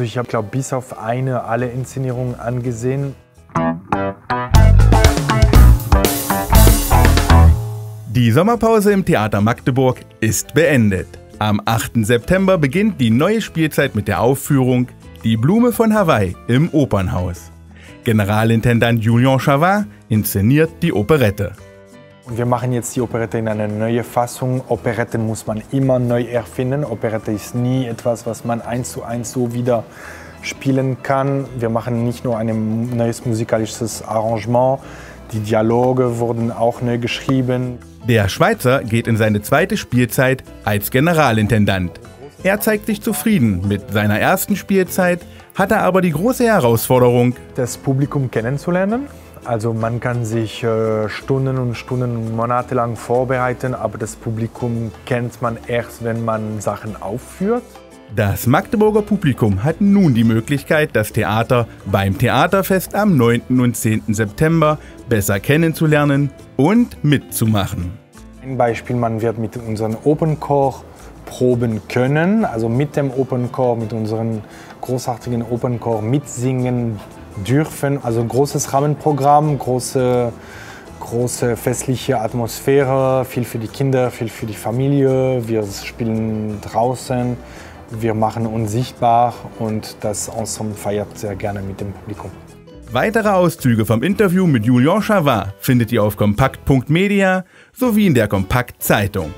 Also ich habe, glaube bis auf eine alle Inszenierungen angesehen. Die Sommerpause im Theater Magdeburg ist beendet. Am 8. September beginnt die neue Spielzeit mit der Aufführung Die Blume von Hawaii im Opernhaus. Generalintendant Julien Chavin inszeniert die Operette. Wir machen jetzt die Operette in eine neue Fassung. Operette muss man immer neu erfinden. Operette ist nie etwas, was man eins zu eins so wieder spielen kann. Wir machen nicht nur ein neues musikalisches Arrangement, die Dialoge wurden auch neu geschrieben. Der Schweizer geht in seine zweite Spielzeit als Generalintendant. Er zeigt sich zufrieden mit seiner ersten Spielzeit, hat er aber die große Herausforderung, das Publikum kennenzulernen. Also man kann sich äh, Stunden und Stunden, Monate lang vorbereiten, aber das Publikum kennt man erst, wenn man Sachen aufführt. Das Magdeburger Publikum hat nun die Möglichkeit, das Theater beim Theaterfest am 9. und 10. September besser kennenzulernen und mitzumachen. Ein Beispiel, man wird mit unserem Open Core proben können, also mit dem Open Core, mit unserem großartigen Open Core mitsingen dürfen. Also großes Rahmenprogramm, große, große festliche Atmosphäre, viel für die Kinder, viel für die Familie. Wir spielen draußen, wir machen uns sichtbar und das Ensemble feiert sehr gerne mit dem Publikum. Weitere Auszüge vom Interview mit Julien Chavin findet ihr auf kompakt.media sowie in der Kompakt Zeitung.